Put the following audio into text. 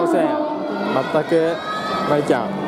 ません。全くまいちゃん。